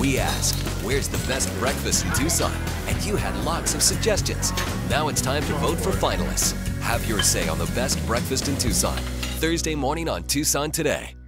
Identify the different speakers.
Speaker 1: We asked, where's the best breakfast in Tucson? And you had lots of suggestions. Now it's time to vote for finalists. Have your say on the best breakfast in Tucson. Thursday morning on Tucson Today.